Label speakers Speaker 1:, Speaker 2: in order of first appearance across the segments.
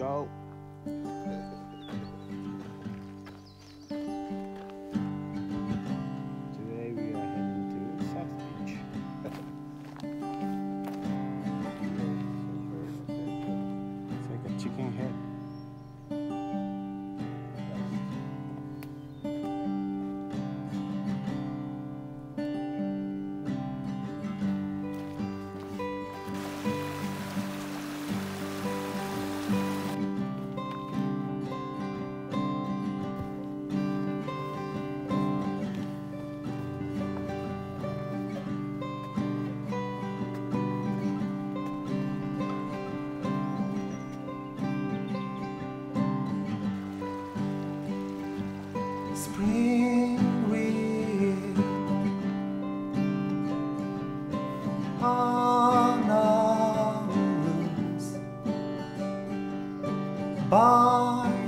Speaker 1: go.
Speaker 2: By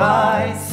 Speaker 2: If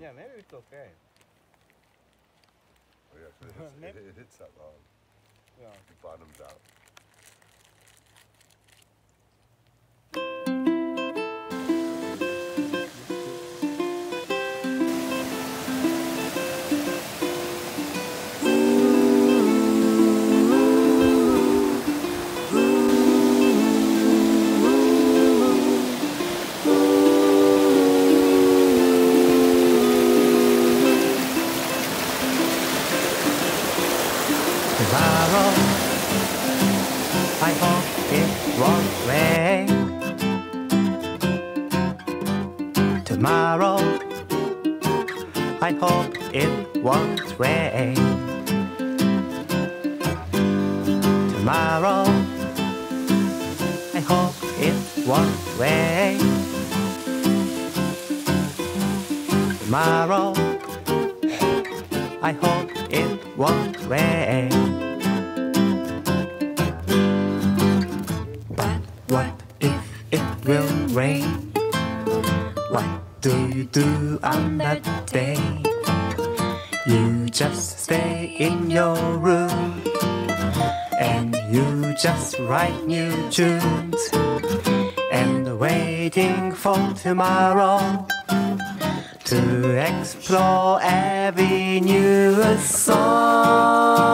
Speaker 2: Yeah,
Speaker 1: maybe it's okay.
Speaker 3: Oh, yeah, it, hits, it, it hits that long.
Speaker 1: Yeah.
Speaker 3: It bottoms out.
Speaker 2: It won't rain. Tomorrow, I hope it won't rain. Tomorrow, I hope it won't rain. But what if it will rain? What do you do on that day? You just stay in your room and you just write new tunes and waiting for tomorrow to explore every new songs.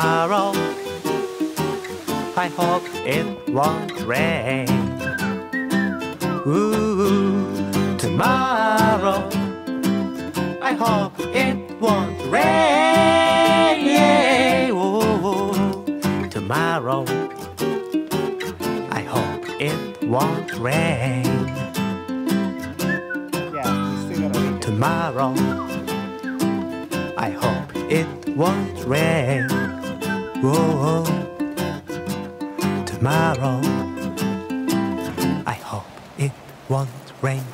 Speaker 2: Tomorrow, I hope it won't rain. Ooh, tomorrow. I hope it won't rain. Yeah. Oh, tomorrow, I hope it won't rain. Tomorrow, I hope it won't rain. Whoa, tomorrow, I hope it won't rain.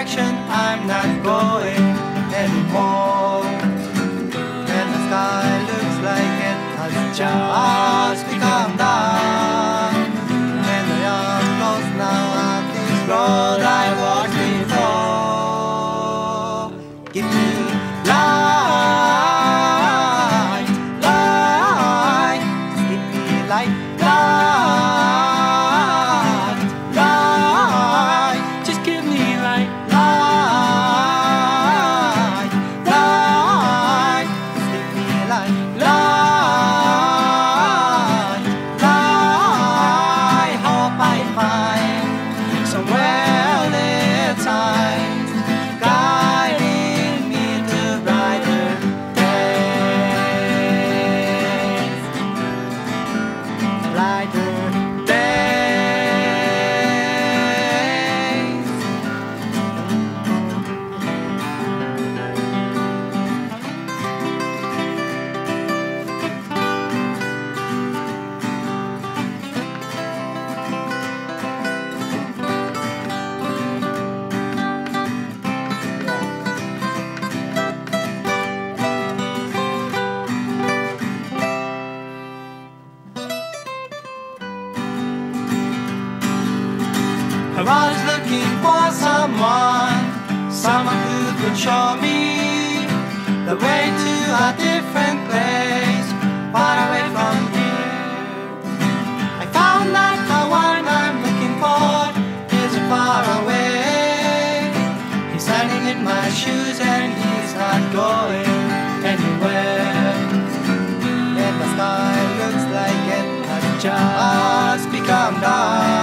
Speaker 2: Direction I was looking for someone, someone who could show me the way to a different place, far away from here. I found that the one I'm looking for isn't far away. He's standing in my shoes and he's not
Speaker 4: going anywhere.
Speaker 2: And the sky looks like it has
Speaker 4: Just become dark.